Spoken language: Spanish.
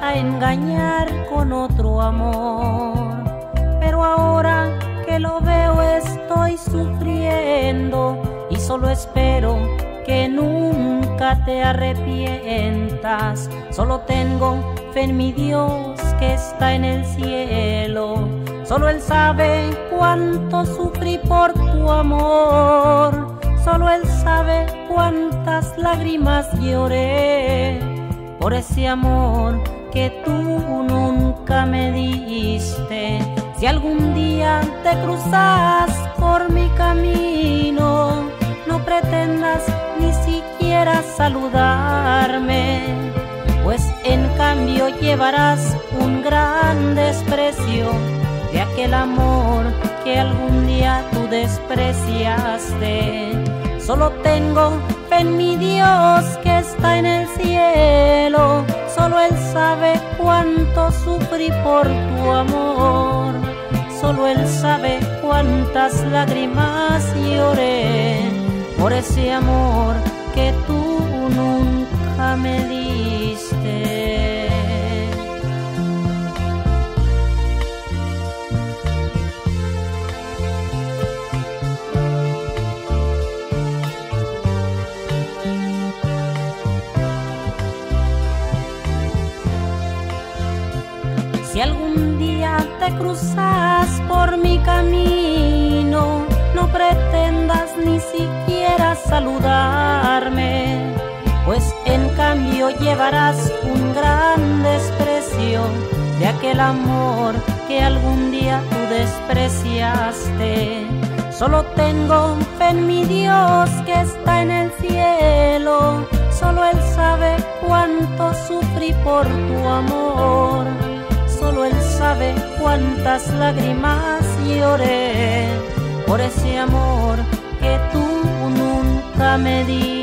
a engañar con otro amor, pero ahora que lo veo sufriendo y solo espero que nunca te arrepientas. Solo tengo fe en mi Dios que está en el cielo. Solo Él sabe cuánto sufrí por tu amor. Solo Él sabe cuántas lágrimas lloré por ese amor que tú nunca me diste. Si algún día te cruzas saludarme, pues en cambio llevarás un gran desprecio de aquel amor que algún día tú despreciaste. Solo tengo fe en mi Dios que está en el cielo. Solo Él sabe cuánto sufrí por tu amor. Solo Él sabe cuántas lágrimas lloré por ese amor que tú me diste. Si algún día te cruzas por mi camino, no pretendas ni siquiera cambio llevarás un gran desprecio de aquel amor que algún día tú despreciaste. Solo tengo fe en mi Dios que está en el cielo, solo Él sabe cuánto sufrí por tu amor solo Él sabe cuántas lágrimas lloré por ese amor que tú nunca me diste.